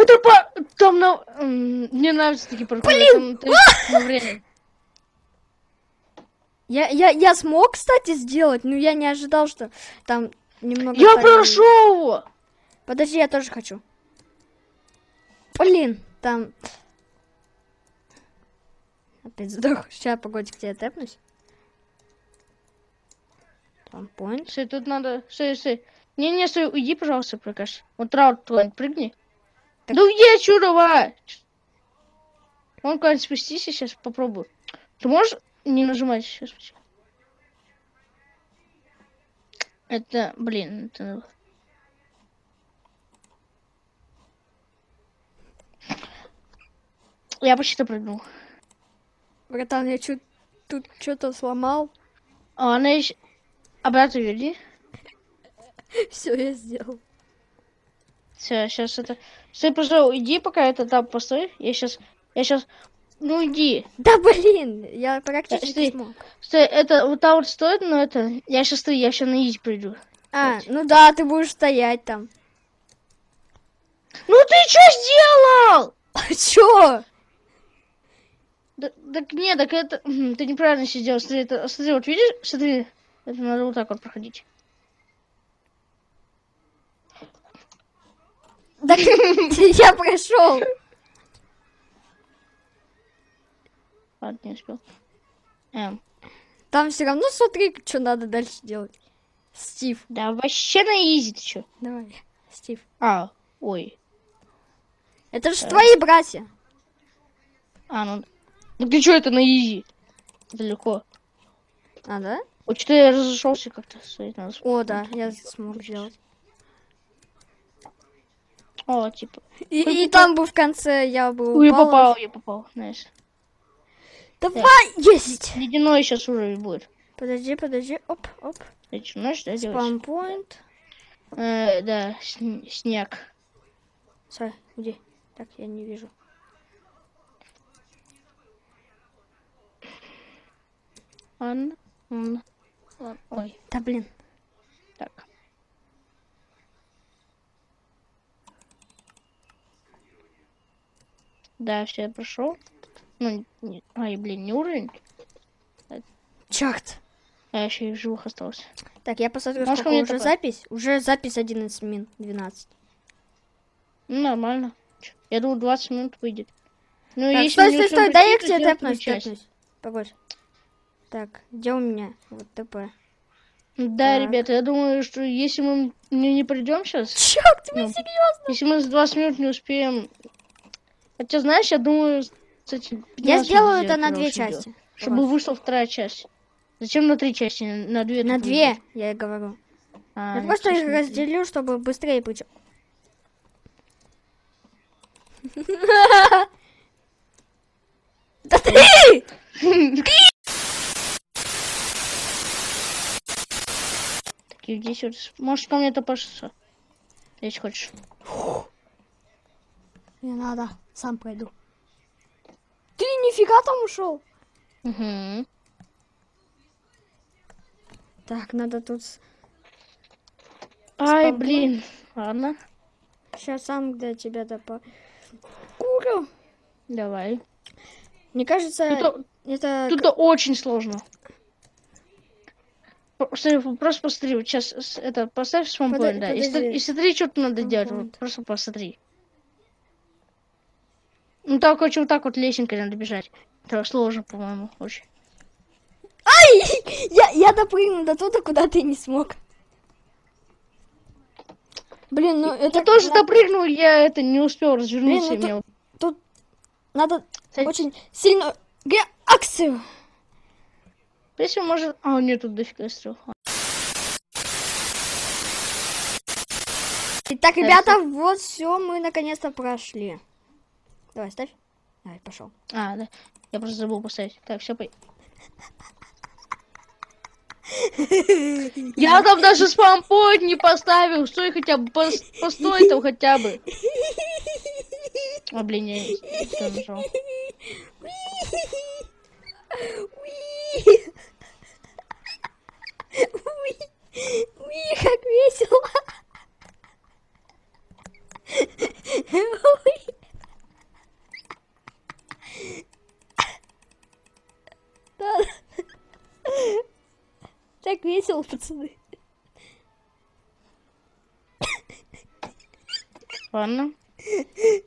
Это по... Там на... Мне нравятся такие паркуры. Блин! Там, там на время. Я, я, я смог, кстати, сделать, но я не ожидал, что там немного... Я прошел его! Подожди, я тоже хочу. Блин, там... Опять сдох. Сейчас, погоди, к тебе тэпнусь. Там point. Стой, тут надо... Стой, стой. Не-не, стой, уйди, пожалуйста, прокаш. Вот раут твой, прыгни. Так- уйди отсюда, давай! Он куда-нибудь спустись, сейчас попробую. Ты можешь не нажимать сейчас? Это, блин, это... Я почти прыгнул. Братан, я чуть тут что-то сломал. А она еще... Обратно верни. Все, я сделал. Все, сейчас это... Стой, пожалуйста, иди, пока это там постой. Я сейчас... Я сейчас... Ну иди. Да блин, я практически Подожди. смог. Стой, это вот там вот стоит, но это... Я сейчас стою, я сейчас на изи приду. А, ну да, ты будешь стоять там. Ну ты что сделал? Чё? Да, так нет, так это... Ты неправильно сделал. Смотри, это... Смотри, вот видишь? Смотри. Это надо вот так вот проходить. Так я прошел. Ладно, не успел. Эм, Там все равно смотри, что надо дальше делать. Стив, да вообще на изи ты чё? давай, Стив. А, ой. Это же твои братья. А, ну... Ну ты чё это на easy? Это легко. А, да? Вот что я разошелся как-то. О, да, я смог сделать. О, типа. И, и там бы в конце я бы Ой, я попал, я попал. Nice. Давай, есть! Ледяной сейчас уровень будет. Подожди, подожди, оп, оп. Ты что, знаешь, что делать? Spawn point. Э, да, сн- снег. Стой, где? Так, я не вижу. Ладно, ладно. Ой, Да блин. так. Да, все, я прошел. Ну, не, ай, блин, не уровень. Черт. А еще и в живых остался. Так, я посмотрю, Можешь сколько уже такое? запись. Уже запись 11 минут, 12. Ну, нормально. Я думаю, 20 минут выйдет. Ну, Так, если стой, стой, стой, дай я к тебе тэпнусь, тэпнусь. Погодь. Так, где у меня? Вот ТП. Да, Так. ребята, я думаю, что если мы не, не пройдем сейчас, Черт, вы Ну, серьезно? если мы за 20 минут не успеем... Хотя, знаешь, я думаю, кстати, 15 Я сделаю это на две хорошее дело. части. Чтобы вышла вторая часть. Зачем на три части? На две? На две, я и говорю. А, я ну, просто их разделю, чтобы быстрее причем. Да ты! Такие здесь вот. Можешь ко мне топашиться. Если хочешь. Не надо, сам пройду. Ты нифига там ушел? Угу. Так, надо тут... Ай, блин. Ладно, Сейчас сам для тебя допа... Курю. давай. Мне кажется, Тут, это... тут очень сложно. Посмотри, просто посмотри, вот сейчас это поставь спампоинт, Подо- да. И, смотри, что тут надо делать. Вот, просто посмотри. Ну так, короче, вот так вот лесенкой надо бежать. Это сложно, по-моему, очень. Я, я допрыгну до туда, куда ты не смог. Блин, ну это Я тоже на- допрыгнул, я это не успел развернуться. ну и меня вот- тут надо Кстати, очень сильно реакцию. Если может... А, нет, тут дофига стрел. Итак, ребята, вот все, мы наконец-то прошли. Давай, ставь. Давай, пошел. А, да. Я просто забыл поставить. Так, все, пой. Я там даже спампоинт не поставил. Стой хотя бы, пос- постой там хотя бы. А, блин, я всё нажал. Уи, как весело. Уи. Весело, пацаны. Ладно.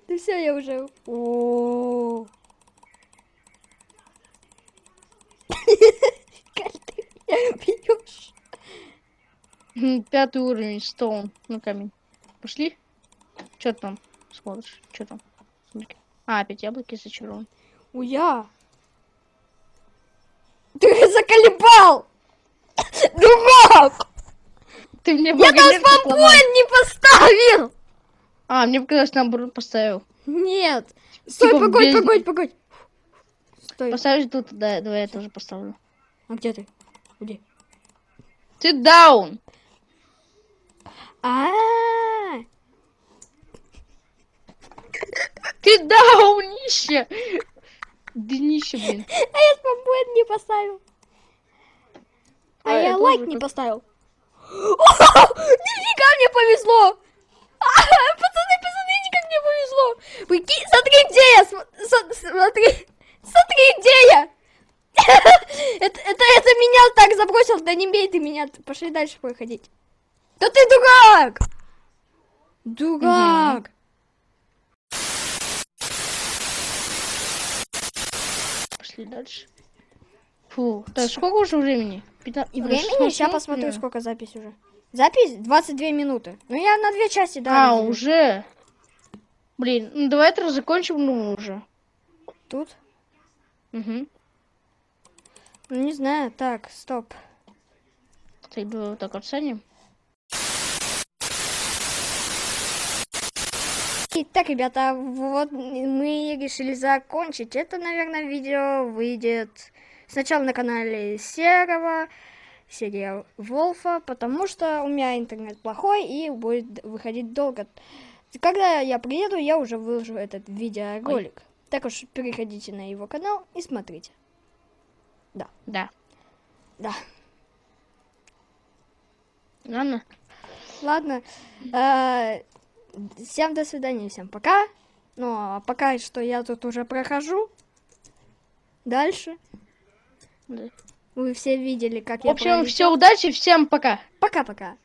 Ну все, я уже... О. Как ты меня бьешь? Пятый уровень, стоун. Ну, камень. Пошли? Что там смотришь? Что там? А, опять яблоки зачарованы. Уя! Ты заколебал! Дурак! Ты мне Я там спампоинт не поставил! А, мне показалось, наоборот поставил. Нет. Стой, Типа погодь, без- погодь, погодь. Стой. Поставишь тут, да, давай я тоже поставлю. А где ты? Где? Ты даун! А, Ты даунище! Днище, блин. а я спампоинт не поставил. Лайк не поставил. Нифига мне повезло! Пацаны, пацаны, как мне повезло! Прикинь, смотри, где я! Смотри, смотри, где я! Это, это, это меня так забросил, да не бей ты меня, пошли дальше проходить. Да ты дурак! Дурак! Пошли дальше. Фу, так сколько уже времени? Пятна- И э, времени? 16 Сейчас посмотрю, сколько запись уже. Запись 22 минуты. Ну я на две части, да. А, уже. Блин, ну давай это закончим, ну уже. Тут? Угу. Ну не знаю, так, стоп. Давай вот так оценим. Итак, ребята, вот мы решили закончить. Это, наверное, видео выйдет сначала на канале Серого, серия Волфа, потому что у меня интернет плохой и будет выходить долго. Когда я приеду, я уже выложу этот видеоролик. Так уж переходите на его канал и смотрите. Да. Да. Ладно. Ладно. э, Всем до свидания, всем пока. Ну, а пока что я тут уже прохожу. Дальше. Да. Вы все видели, как В я общем, пролетел. все, удачи, всем пока. Пока-пока.